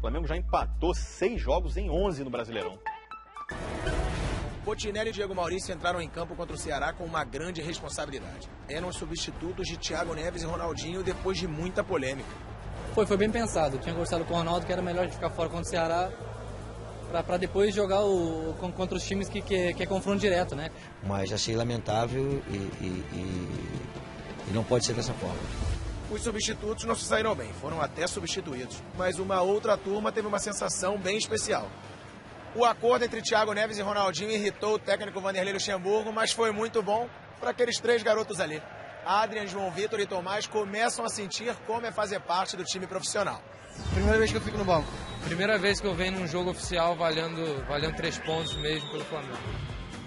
O Flamengo já empatou seis jogos em 11 no Brasileirão. Potinelli e Diego Maurício entraram em campo contra o Ceará com uma grande responsabilidade. Eram os substitutos de Thiago Neves e Ronaldinho depois de muita polêmica. Foi, foi bem pensado. Eu tinha gostado com o Ronaldo que era melhor de ficar fora contra o Ceará para depois jogar o, contra os times que, que, que, é confronto direto, né? Mas achei lamentável e, e, e, e não pode ser dessa forma. Os substitutos não se saíram bem, foram até substituídos. Mas uma outra turma teve uma sensação bem especial. O acordo entre Thiago Neves e Ronaldinho irritou o técnico Vanderlei Luxemburgo, mas foi muito bom para aqueles três garotos ali. Adrian, João Vitor e Tomás começam a sentir como é fazer parte do time profissional. Primeira vez que eu fico no banco. Primeira vez que eu venho num jogo oficial valendo, valendo três pontos mesmo pelo Flamengo.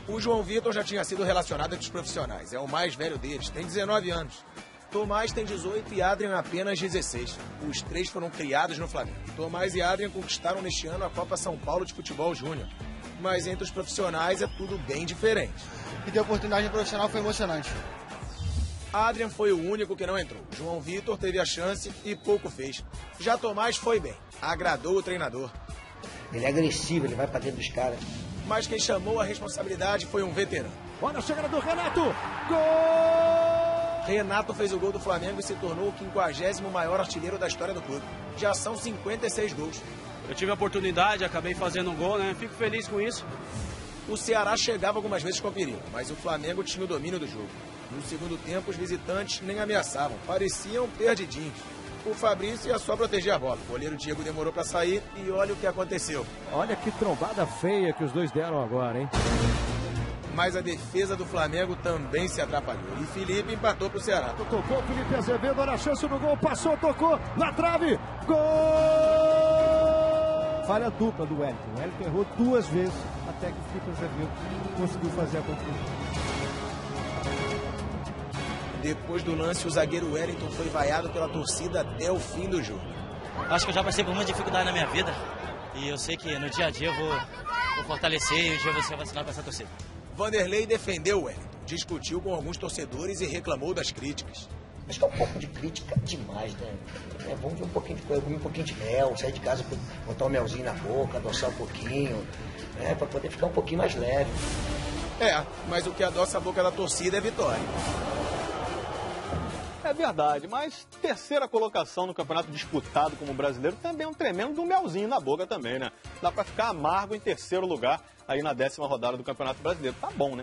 O João Vitor já tinha sido relacionado entre os profissionais, é o mais velho deles, tem 19 anos. Tomás tem 18 e Adrian apenas 16. Os três foram criados no Flamengo. Tomás e Adrian conquistaram neste ano a Copa São Paulo de Futebol Júnior. Mas entre os profissionais é tudo bem diferente. E ter oportunidade profissional foi emocionante. Adrian foi o único que não entrou. João Vitor teve a chance e pouco fez. Já Tomás foi bem, agradou o treinador. Ele é agressivo, ele vai para dentro dos caras. Mas quem chamou a responsabilidade foi um veterano. Olha a chegada do Renato! Gol! Renato fez o gol do Flamengo e se tornou o 50 maior artilheiro da história do clube. Já são 56 gols. Eu tive a oportunidade, acabei fazendo um gol, né? Fico feliz com isso. O Ceará chegava algumas vezes com perigo, mas o Flamengo tinha o domínio do jogo. No segundo tempo, os visitantes nem ameaçavam, pareciam perdidinhos. O Fabrício ia só proteger a bola. O goleiro Diego demorou para sair e olha o que aconteceu. Olha que trombada feia que os dois deram agora, hein? Mas a defesa do Flamengo também se atrapalhou. E Felipe empatou pro Ceará. Tocou Felipe Azevedo, olha a chance do gol, passou, tocou, na trave, gol! Falha dupla do Wellington. O Wellington errou duas vezes até que o Felipe Azevedo conseguiu fazer a conclusão. Depois do lance, o zagueiro Wellington foi vaiado pela torcida até o fim do jogo. Acho que eu já passei por muita dificuldade na minha vida e eu sei que no dia a dia eu vou, vou fortalecer e um dia eu vou ser vacinado para essa torcida. Vanderlei defendeu o Wellington, discutiu com alguns torcedores e reclamou das críticas. Acho que é um pouco de crítica demais, né? É, vamos ver um pouquinho de comer um pouquinho de mel, sair de casa, botar um melzinho na boca, adoçar um pouquinho, né? Para poder ficar um pouquinho mais leve. É, mas o que adoça a boca da torcida é vitória. É verdade, mas terceira colocação no campeonato disputado como brasileiro também é um tremendo um melzinho na boca também, né? Dá para ficar amargo em terceiro lugar aí na décima rodada do Campeonato Brasileiro. Tá bom, né?